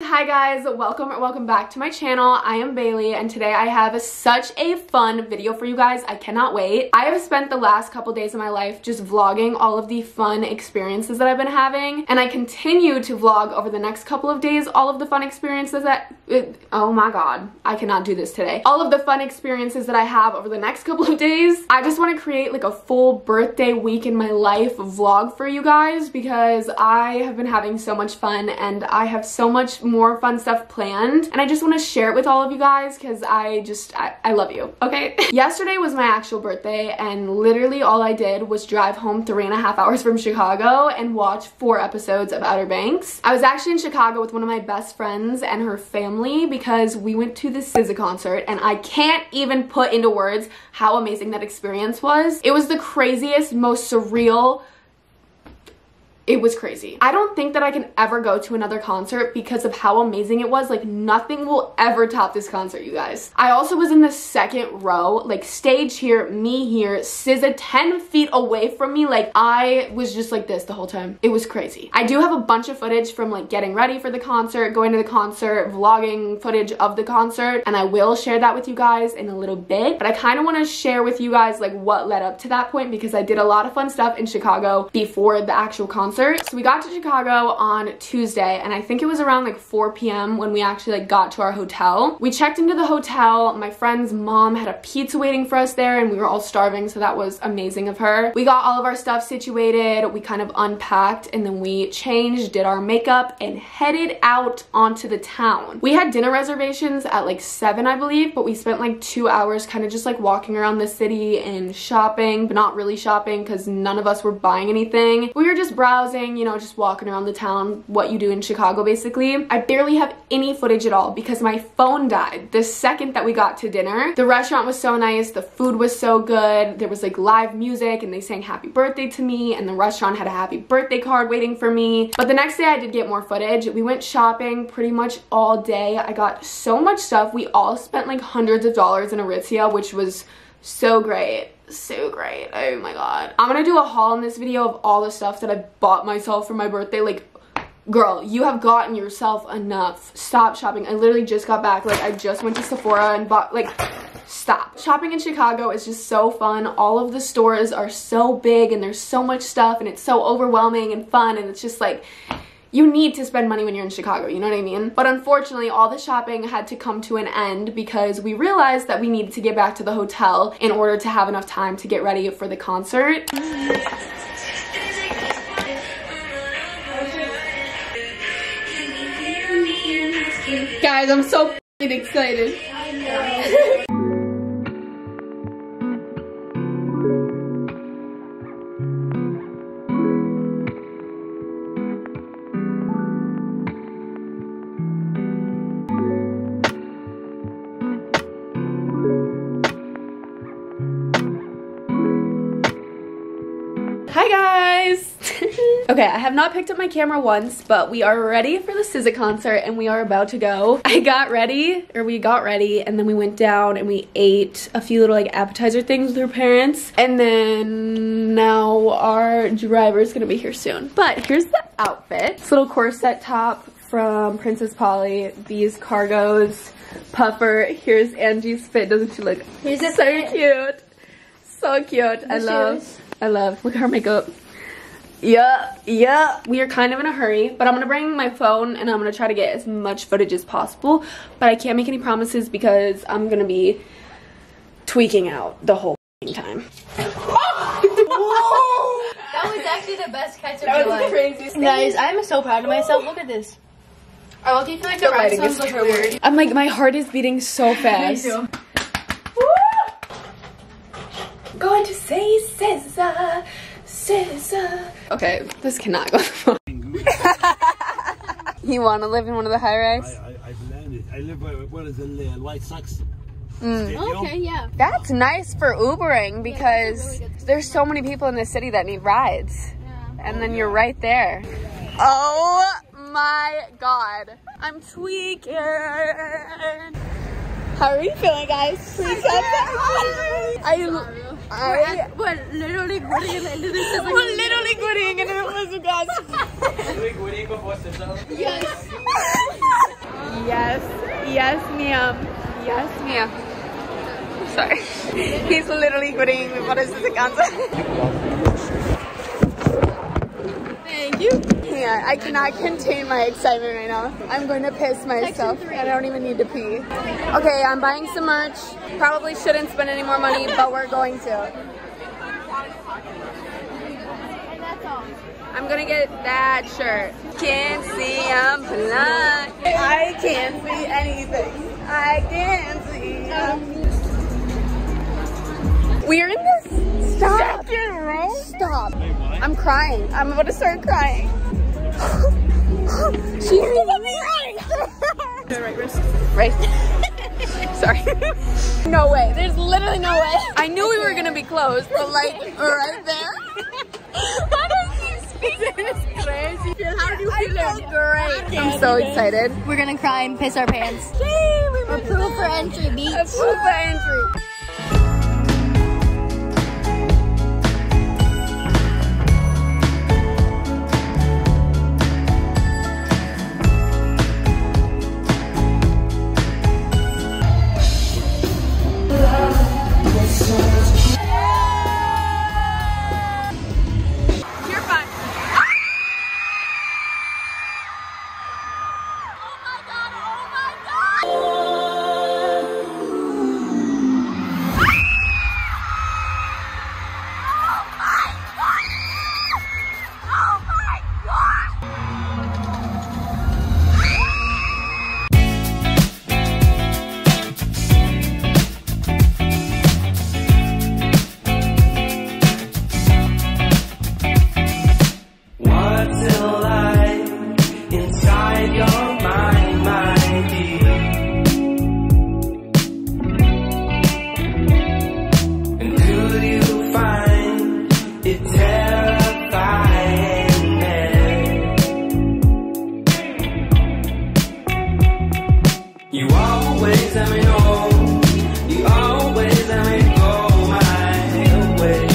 Hi guys, welcome or welcome back to my channel. I am Bailey and today I have such a fun video for you guys. I cannot wait. I have spent the last couple days of my life just vlogging all of the fun experiences that I've been having and I continue to vlog over the next couple of days all of the fun experiences that it, oh my god, I cannot do this today. All of the fun experiences that I have over the next couple of days. I just want to create like a full birthday week in my life vlog for you guys because I have been having so much fun and I have so much more fun stuff planned. And I just want to share it with all of you guys because I just I, I love you okay? Yesterday was my actual birthday and literally all I did was drive home three and a half hours from Chicago and watch four episodes of Outer Banks. I was actually in Chicago with one of my best friends and her family because we went to the SZA concert and I can't even put into words how amazing that experience was. It was the craziest most surreal it was crazy. I don't think that I can ever go to another concert because of how amazing it was. Like nothing will ever top this concert, you guys. I also was in the second row, like stage here, me here, SZA 10 feet away from me. Like I was just like this the whole time. It was crazy. I do have a bunch of footage from like getting ready for the concert, going to the concert, vlogging footage of the concert, and I will share that with you guys in a little bit. But I kind of want to share with you guys like what led up to that point because I did a lot of fun stuff in Chicago before the actual concert concert. So we got to Chicago on Tuesday and I think it was around like 4 p.m. when we actually like got to our hotel. We checked into the hotel. My friend's mom had a pizza waiting for us there and we were all starving so that was amazing of her. We got all of our stuff situated. We kind of unpacked and then we changed, did our makeup and headed out onto the town. We had dinner reservations at like 7 I believe but we spent like two hours kind of just like walking around the city and shopping but not really shopping because none of us were buying anything. We were just browsing browsing, you know, just walking around the town, what you do in Chicago basically. I barely have any footage at all because my phone died the second that we got to dinner. The restaurant was so nice, the food was so good, there was like live music and they sang happy birthday to me and the restaurant had a happy birthday card waiting for me. But the next day I did get more footage. We went shopping pretty much all day. I got so much stuff. We all spent like hundreds of dollars in Aritzia, which was so great so great. Oh my god. I'm gonna do a haul in this video of all the stuff that i bought myself for my birthday. Like girl you have gotten yourself enough. Stop shopping. I literally just got back. Like i just went to sephora and bought like stop. Shopping in chicago is just so fun. All of the stores are so big and there's so much stuff and it's so overwhelming and fun and it's just like you need to spend money when you're in Chicago, you know what I mean? But unfortunately, all the shopping had to come to an end because we realized that we needed to get back to the hotel in order to have enough time to get ready for the concert. Guys, I'm so excited. Okay, I have not picked up my camera once, but we are ready for the SZA concert and we are about to go. I got ready, or we got ready, and then we went down and we ate a few little like appetizer things with our parents. And then now our driver is gonna be here soon. But here's the outfit. This little corset top from Princess Polly, these cargos, puffer. Here's Angie's fit, doesn't she look Here's so fit. cute? So cute. The I love, I love, look at her makeup. Yeah, yeah. We are kind of in a hurry, but I'm going to bring my phone and I'm going to try to get as much footage as possible. But I can't make any promises because I'm going to be tweaking out the whole time. that was actually the best catch of that your life. Crazy Guys, I'm so proud of myself. Look at this. I look feel like the, the lighting is look weird. I'm like, my heart is beating so fast. Going to say SZA. SZA. Okay, this cannot go You want to live in one of the high rise? I, I, have landed. I live by, what is it, uh, White Sox? Mm. Okay, yeah. That's nice for Ubering because yeah, really there's so many people in the city that need rides. Yeah. And oh, then yeah. you're right there. Oh my god. I'm tweaking. How are you feeling, guys? Please I, I, I, we're literally quitting and this is like We're literally quitting and then it was guys. Literally quitting before sit down? Yes. Yes, ma'am. Yes, ma'am. Sorry. He's literally quitting me por eso Yeah, I cannot contain my excitement right now. I'm going to piss myself. I don't even need to pee. Okay, I'm buying some merch. Probably shouldn't spend any more money, but we're going to. I'm gonna get that shirt. Can't see, I'm blind. I can't see anything. I can't see. We're in this. Stop. Stop. I'm crying. I'm about to start crying. She's gonna be crying. right wrist. Right. Sorry. no way. There's literally no way. I knew we were gonna be close, but like right there. What is he speaking? crazy. How do you I feel great. I'm so excited. We're gonna cry and piss our pants. Approve for entry, beach. Approve for entry. You always let me know. You always let me go my way.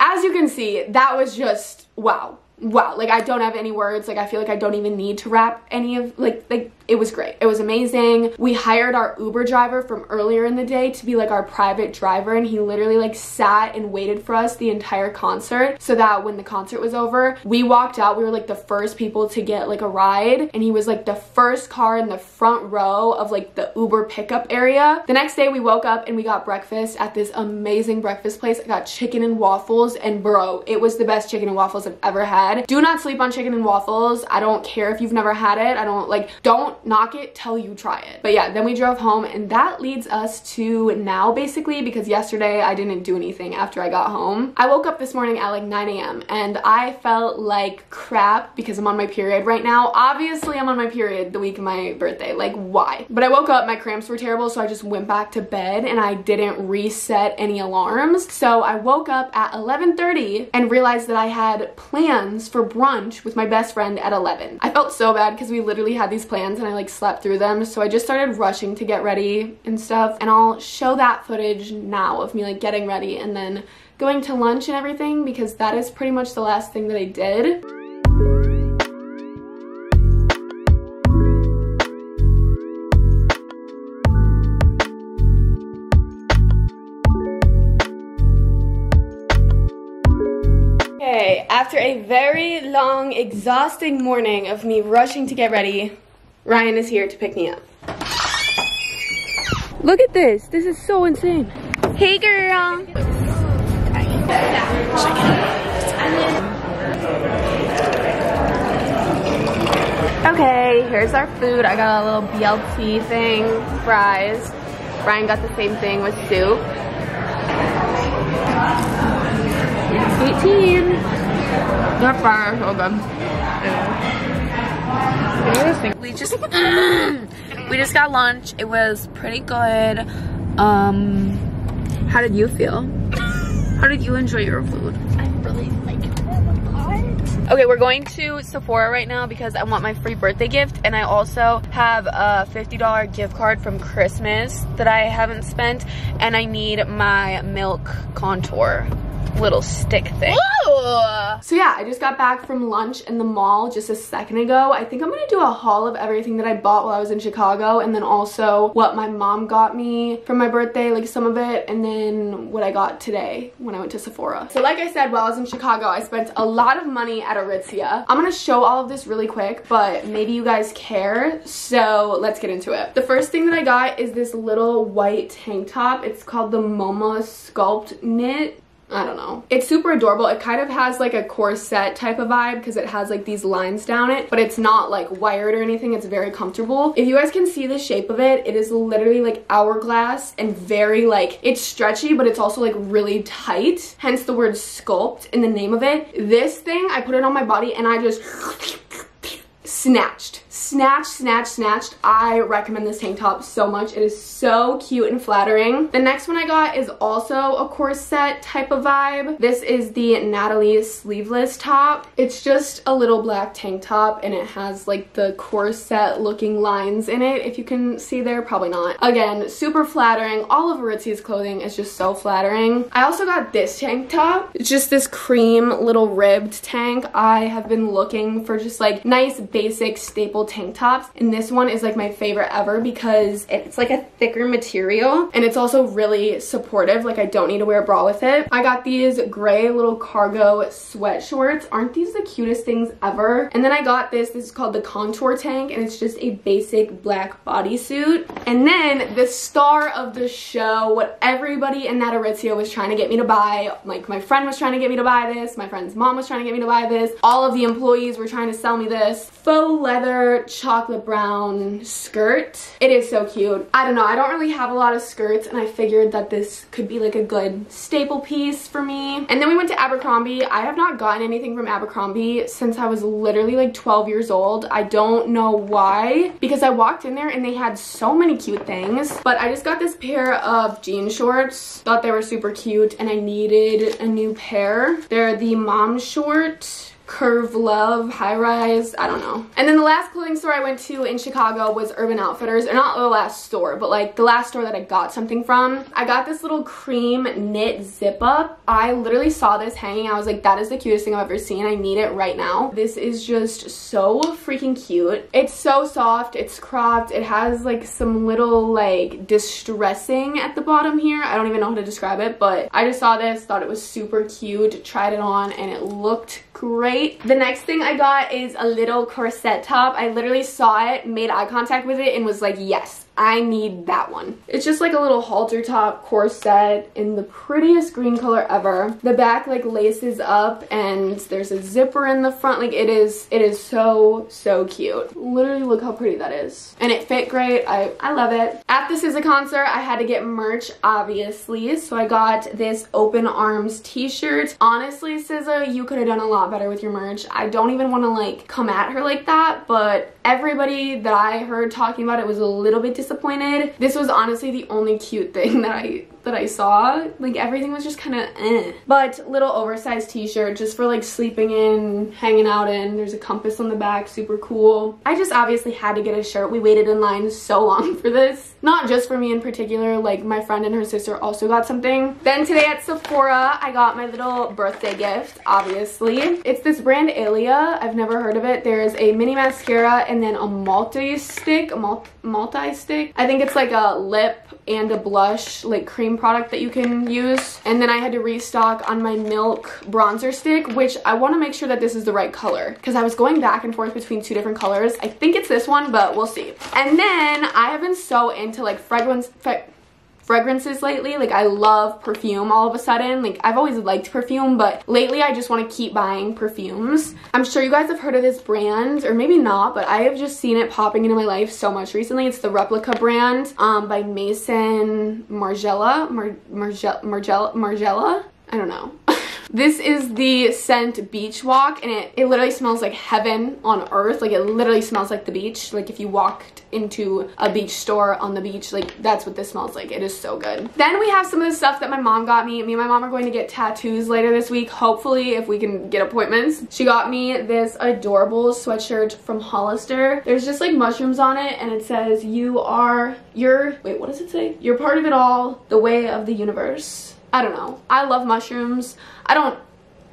as you can see, that was just wow. Wow. Like I don't have any words. Like I feel like I don't even need to rap any of like like it was great. It was amazing. We hired our Uber driver from earlier in the day to be like our private driver and he literally like sat and waited for us the entire concert so that when the concert was over, we walked out. We were like the first people to get like a ride and he was like the first car in the front row of like the Uber pickup area. The next day we woke up and we got breakfast at this amazing breakfast place. I got chicken and waffles and bro, it was the best chicken and waffles I've ever had. Do not sleep on chicken and waffles. I don't care if you've never had it. I don't like don't knock it till you try it. But yeah, then we drove home and that leads us to now basically because yesterday I didn't do anything after I got home. I woke up this morning at like 9 a.m. and I felt like crap because I'm on my period right now. Obviously I'm on my period the week of my birthday. Like why? But I woke up, my cramps were terrible so I just went back to bed and I didn't reset any alarms. So I woke up at 11.30 and realized that I had plans for brunch with my best friend at 11. I felt so bad because we literally had these plans and I like slept through them. So I just started rushing to get ready and stuff. And I'll show that footage now of me like getting ready and then going to lunch and everything because that is pretty much the last thing that I did. After a very long, exhausting morning of me rushing to get ready, Ryan is here to pick me up. Look at this. This is so insane. Hey, girl. Okay, here's our food. I got a little BLT thing, fries. Ryan got the same thing with soup. 18. That fire is so good. We just we just got lunch. It was pretty good. Um how did you feel? How did you enjoy your food? I really like it. Okay, we're going to Sephora right now because I want my free birthday gift and I also have a $50 gift card from Christmas that I haven't spent and I need my milk contour little stick thing. So yeah, I just got back from lunch in the mall just a second ago. I think I'm gonna do a haul of everything that I bought while I was in Chicago and then also what my mom got me for my birthday, like some of it, and then what I got today when I went to Sephora. So like I said, while I was in Chicago, I spent a lot of money at Aritzia. I'm gonna show all of this really quick, but maybe you guys care, so let's get into it. The first thing that I got is this little white tank top. It's called the MoMA Sculpt Knit. I don't know. It's super adorable. It kind of has like a corset type of vibe because it has like these lines down it, but it's not like wired or anything. It's very comfortable. If you guys can see the shape of it, it is literally like hourglass and very like, it's stretchy, but it's also like really tight. Hence the word sculpt in the name of it. This thing, I put it on my body and I just snatched snatched snatched snatched. I recommend this tank top so much. It is so cute and flattering. The next one i got is also a corset type of vibe. This is the natalie sleeveless top. It's just a little black tank top and it has like the corset looking lines in it. If you can see there probably not. Again super flattering. All of aritzia's clothing is just so flattering. I also got this tank top. It's just this cream little ribbed tank. I have been looking for just like nice basic staple tank tops and this one is like my favorite ever because it's like a thicker material and it's also really supportive like I don't need to wear a bra with it. I got these gray little cargo sweat shorts. Aren't these the cutest things ever? And then I got this. This is called the contour tank and it's just a basic black bodysuit. And then the star of the show, what everybody in that Aritzia was trying to get me to buy, like my friend was trying to get me to buy this, my friend's mom was trying to get me to buy this, all of the employees were trying to sell me this faux leather chocolate brown skirt. It is so cute. I don't know, I don't really have a lot of skirts and I figured that this could be like a good staple piece for me. And then we went to Abercrombie. I have not gotten anything from Abercrombie since I was literally like 12 years old. I don't know why because I walked in there and they had so many cute things. But I just got this pair of jean shorts. Thought they were super cute and I needed a new pair. They're the mom short Curve Love, High Rise, I don't know. And then the last clothing store I went to in Chicago was Urban Outfitters, or not the last store, but like the last store that I got something from. I got this little cream knit zip up. I literally saw this hanging. I was like, that is the cutest thing I've ever seen. I need it right now. This is just so freaking cute. It's so soft. It's cropped. It has like some little like distressing at the bottom here. I don't even know how to describe it, but I just saw this, thought it was super cute, tried it on, and it looked great. The next thing I got is a little corset top. I literally saw it, made eye contact with it, and was like, yes, I need that one. It's just like a little halter top corset in the prettiest green color ever. The back like laces up and there's a zipper in the front. Like it is, it is so, so cute. Literally look how pretty that is. And it fit great. I, I love it. At the SZA concert, I had to get merch, obviously. So I got this open arms t-shirt. Honestly, SZA, you could have done a lot better with your merch. I don't even want to like come at her like that, but everybody that I heard talking about it was a little bit disappointed. This was honestly the only cute thing that I that I saw. Like everything was just kind of eh. But little oversized t-shirt just for like sleeping in, hanging out in. There's a compass on the back, super cool. I just obviously had to get a shirt. We waited in line so long for this. Not just for me in particular, like my friend and her sister also got something. Then today at Sephora, I got my little birthday gift, obviously. It's this brand Ilia. I've never heard of it. There's a mini mascara and then a multi-stick, multi-stick. I think it's like a lip and a blush like cream product that you can use. And then I had to restock on my Milk bronzer stick, which I want to make sure that this is the right color because I was going back and forth between two different colors. I think it's this one, but we'll see. And then I have been so into like fragrance fragrances lately. Like I love perfume all of a sudden. Like I've always liked perfume, but lately I just want to keep buying perfumes. I'm sure you guys have heard of this brand, or maybe not, but I have just seen it popping into my life so much recently. It's the Replica brand um, by Maison Margiela. Mar? Margiela? Margiela? I don't know. This is the scent Beach Walk and it, it literally smells like heaven on earth. Like it literally smells like the beach. Like if you walked into a beach store on the beach, like that's what this smells like. It is so good. Then we have some of the stuff that my mom got me. Me and my mom are going to get tattoos later this week. Hopefully if we can get appointments. She got me this adorable sweatshirt from Hollister. There's just like mushrooms on it and it says you are, you're, wait what does it say? You're part of it all, the way of the universe I don't know. I love mushrooms. I don't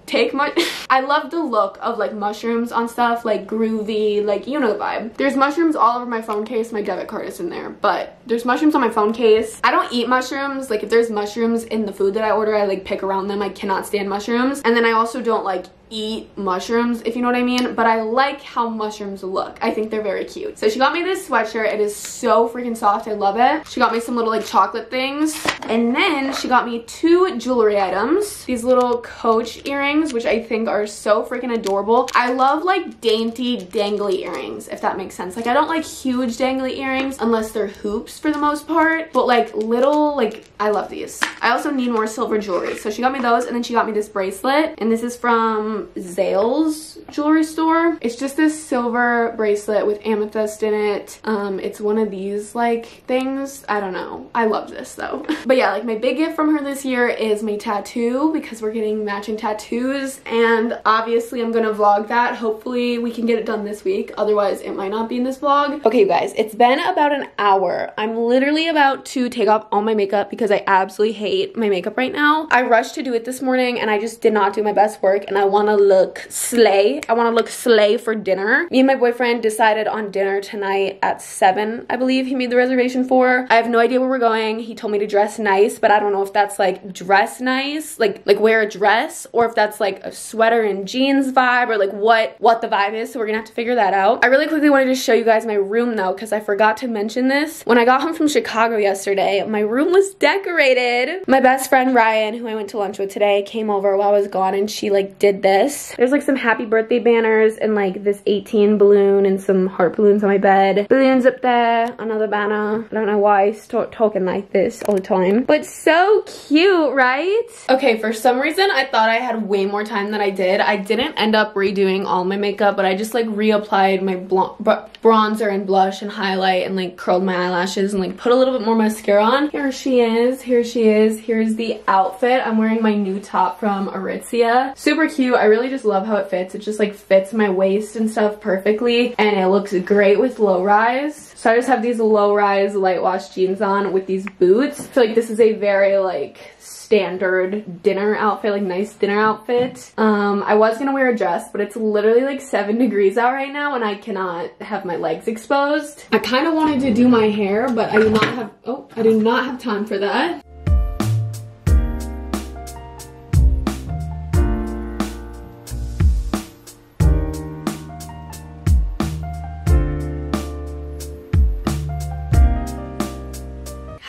take much I love the look of like mushrooms on stuff like groovy like you know the vibe. There's mushrooms all over my phone case. My debit card is in there. But there's mushrooms on my phone case. I don't eat mushrooms. Like if there's mushrooms in the food that I order I like pick around them. I cannot stand mushrooms. And then I also don't like eat mushrooms if you know what I mean but I like how mushrooms look. I think they're very cute. So she got me this sweatshirt. It is so freaking soft. I love it. She got me some little like chocolate things. And then she got me two jewelry items. These little coach earrings which I think are so freaking adorable. I love like dainty dangly earrings if that makes sense. Like I don't like huge dangly earrings unless they're hoops for the most part. But like little like I love these. I also need more silver jewelry. So she got me those and then she got me this bracelet. And this is from Zales jewelry store. It's just this silver bracelet with amethyst in it. Um, it's one of these like things. I don't know. I love this though. but yeah, like my big gift from her this year is my tattoo because we're getting matching tattoos and obviously I'm gonna vlog that. Hopefully we can get it done this week. Otherwise it might not be in this vlog. Okay, you guys, it's been about an hour. I'm literally about to take off all my makeup because I absolutely hate my makeup right now. I rushed to do it this morning and I just did not do my best work and I want want to look slay. I want to look slay for dinner. Me and my boyfriend decided on dinner tonight at 7, I believe he made the reservation for. I have no idea where we're going. He told me to dress nice, but I don't know if that's like dress nice, like like wear a dress, or if that's like a sweater and jeans vibe, or like what, what the vibe is. So we're gonna have to figure that out. I really quickly wanted to show you guys my room though, because I forgot to mention this. When I got home from Chicago yesterday, my room was decorated. My best friend Ryan, who I went to lunch with today, came over while I was gone and she like did this this. There's like some happy birthday banners and like this 18 balloon and some heart balloons on my bed. Balloons up there, another banner. I don't know why I start talking like this all the time. But so cute, right? Okay, for some reason I thought I had way more time than I did. I didn't end up redoing all my makeup, but I just like reapplied my bronzer and blush and highlight and like curled my eyelashes and like put a little bit more mascara on. Here she is, here she is. Here's the outfit. I'm wearing my new top from Aritzia. Super cute. I really just love how it fits. It just like fits my waist and stuff perfectly and it looks great with low rise. So I just have these low rise light wash jeans on with these boots. I feel like this is a very like standard dinner outfit, like nice dinner outfit. Um, I was gonna wear a dress, but it's literally like seven degrees out right now and I cannot have my legs exposed. I kind of wanted to do my hair, but I do not have, oh, I do not have time for that.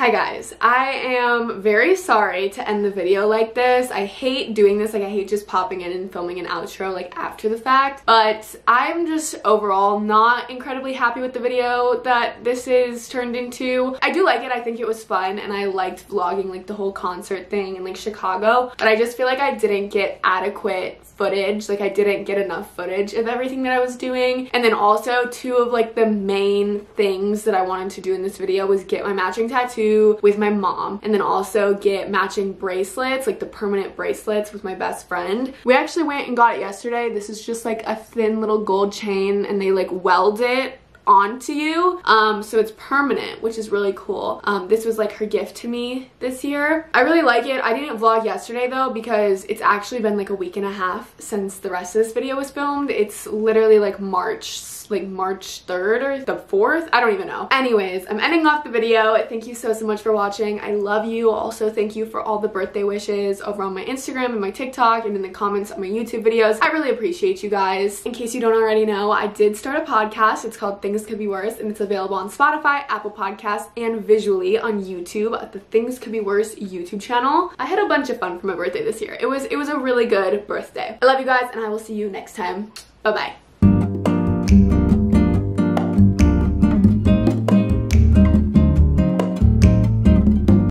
Hi guys, I am very sorry to end the video like this. I hate doing this, like I hate just popping in and filming an outro like after the fact, but I'm just overall not incredibly happy with the video that this is turned into. I do like it, I think it was fun and I liked vlogging like the whole concert thing in like Chicago, but I just feel like I didn't get adequate footage. Like I didn't get enough footage of everything that I was doing. And then also two of like the main things that I wanted to do in this video was get my matching tattoo with my mom and then also get matching bracelets, like the permanent bracelets with my best friend. We actually went and got it yesterday. This is just like a thin little gold chain and they like weld it onto you um so it's permanent which is really cool um this was like her gift to me this year i really like it i didn't vlog yesterday though because it's actually been like a week and a half since the rest of this video was filmed it's literally like march like March 3rd or the 4th. I don't even know. Anyways, I'm ending off the video. Thank you so, so much for watching. I love you. Also, thank you for all the birthday wishes over on my Instagram and my TikTok and in the comments on my YouTube videos. I really appreciate you guys. In case you don't already know, I did start a podcast. It's called Things Could Be Worse and it's available on Spotify, Apple Podcasts, and visually on YouTube at the Things Could Be Worse YouTube channel. I had a bunch of fun for my birthday this year. It was, it was a really good birthday. I love you guys and I will see you next time. Bye-bye.